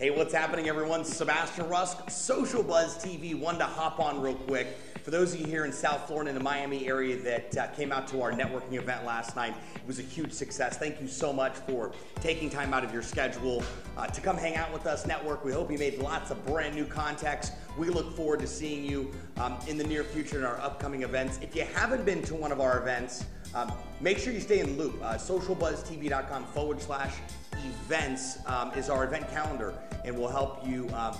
Hey, what's happening, everyone? Sebastian Rusk, Social Buzz TV. Wanted to hop on real quick. For those of you here in South Florida and the Miami area that uh, came out to our networking event last night, it was a huge success. Thank you so much for taking time out of your schedule uh, to come hang out with us, network. We hope you made lots of brand new contacts. We look forward to seeing you um, in the near future in our upcoming events. If you haven't been to one of our events, um, make sure you stay in the loop. Uh, socialbuzztv.com forward slash events um, is our event calendar, and we'll help you um,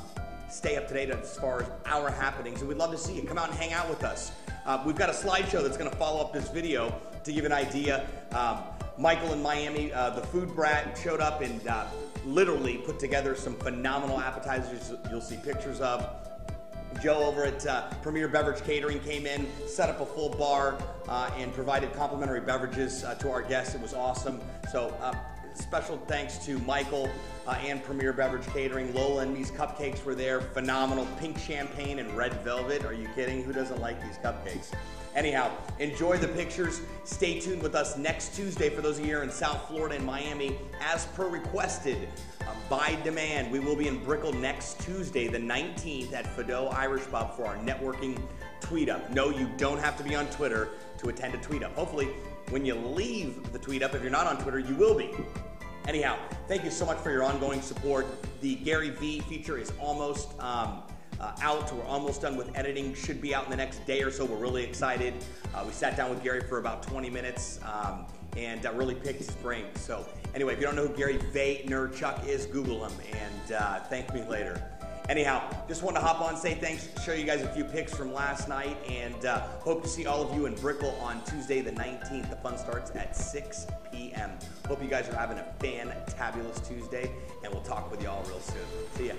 stay up to date as far as our happenings. And we'd love to see you. Come out and hang out with us. Uh, we've got a slideshow that's going to follow up this video to give an idea. Um, Michael in Miami, uh, the food brat, showed up and uh, literally put together some phenomenal appetizers you'll see pictures of. Joe over at uh, Premier Beverage Catering came in, set up a full bar, uh, and provided complimentary beverages uh, to our guests. It was awesome. So uh, special thanks to Michael uh, and Premier Beverage Catering. Lola and me's cupcakes were there. Phenomenal. Pink champagne and red velvet. Are you kidding? Who doesn't like these cupcakes? Anyhow, enjoy the pictures. Stay tuned with us next Tuesday for those of you here in South Florida and Miami. As per requested, uh, by demand, we will be in Brickell next Tuesday, the 19th, at Fadó Irish Pub for our networking tweet up. No, you don't have to be on Twitter to attend a tweet up. Hopefully, when you leave the tweet up, if you're not on Twitter, you will be. Anyhow, thank you so much for your ongoing support. The Gary Vee feature is almost um, uh, out. We're almost done with editing. Should be out in the next day or so. We're really excited. Uh, we sat down with Gary for about 20 minutes um, and uh, really picked his brain. So anyway, if you don't know who Gary Vaynerchuk is, Google him and uh, thank me later. Anyhow, just wanted to hop on, say thanks, show you guys a few pics from last night, and uh, hope to see all of you in Brickell on Tuesday the 19th. The fun starts at 6 p.m. Hope you guys are having a fantabulous Tuesday, and we'll talk with you all real soon. See ya.